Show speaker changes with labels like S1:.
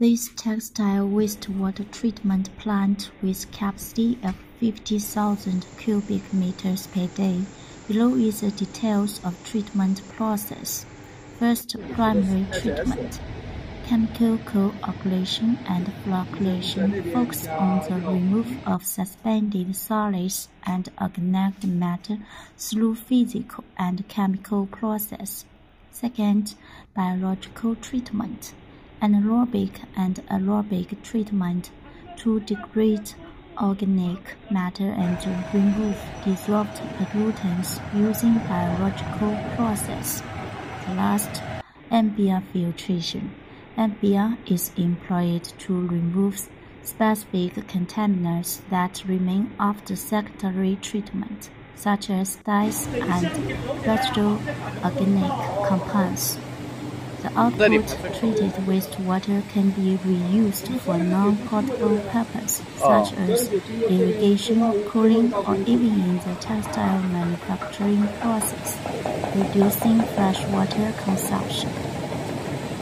S1: This textile wastewater treatment plant with capacity of 50,000 cubic meters per day. Below is the details of treatment process. First, primary treatment. Chemical coagulation and flocculation focus on the removal of suspended solids and organic matter through physical and chemical process. Second, biological treatment anaerobic and aerobic treatment to degrade organic matter and remove dissolved pollutants using biological process. The last, MBR filtration. MBR is employed to remove specific contaminants that remain after secondary treatment, such as dyes and residual organic compounds. The output treated wastewater can be reused for non-potable purposes such oh. as irrigation, cooling, or even in the textile manufacturing process, reducing freshwater consumption.